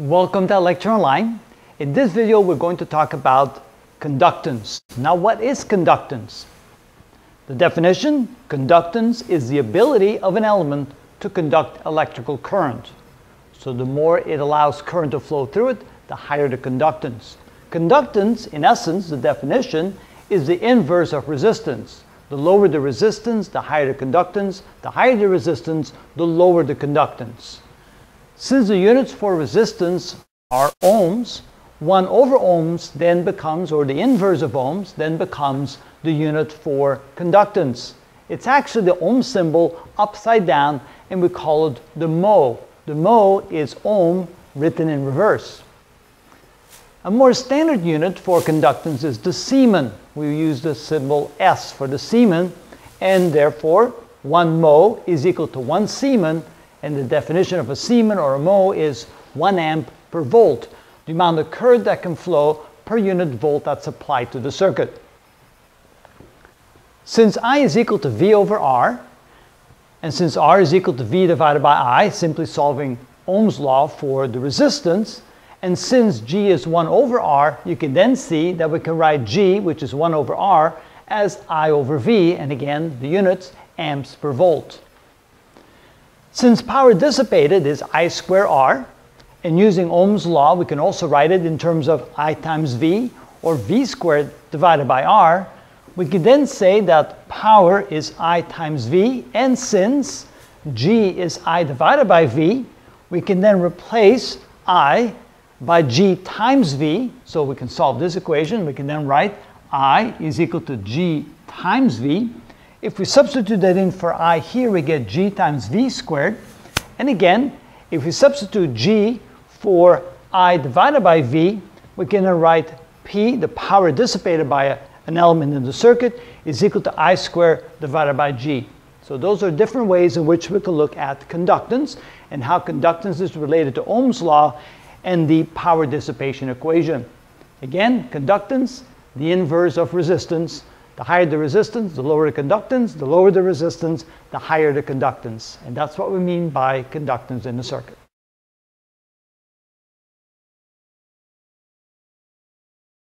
Welcome to ilectureonline. In this video, we're going to talk about conductance. Now, what is conductance? The definition, conductance is the ability of an element to conduct electrical current. So the more it allows current to flow through it, the higher the conductance. Conductance, in essence, the definition, is the inverse of resistance. The lower the resistance, the higher the conductance. The higher the resistance, the lower the conductance. Since the units for resistance are ohms, 1 over ohms then becomes, or the inverse of ohms, then becomes the unit for conductance. It's actually the ohm symbol upside down, and we call it the mho. The mho is ohm written in reverse. A more standard unit for conductance is the Siemens. We use the symbol S for the Siemens, and therefore 1 mho is equal to 1 Siemens, and the definition of a Siemens or a mho is 1 amp per volt, the amount of current that can flow per unit volt that's applied to the circuit. Since I is equal to V over R, and since R is equal to V divided by I, simply solving Ohm's law for the resistance, and since G is 1 over R, you can then see that we can write G, which is 1 over R, as I over V, and again, the units, amps per volt. Since power dissipated is I square R, and using Ohm's law, we can also write it in terms of I times V, or V squared divided by R, we can then say that power is I times V, and since G is I divided by V, we can then replace I by G times V, so we can solve this equation. We can then write I is equal to G times V, if we substitute that in for i here, we get g times v squared. And again, if we substitute g for i divided by v, we can write p, the power dissipated by a, an element in the circuit, is equal to i squared divided by g. So those are different ways in which we can look at conductance and how conductance is related to Ohm's law and the power dissipation equation. Again, conductance, the inverse of resistance, the higher the resistance, the lower the conductance. The lower the resistance, the higher the conductance. And that's what we mean by conductance in the circuit.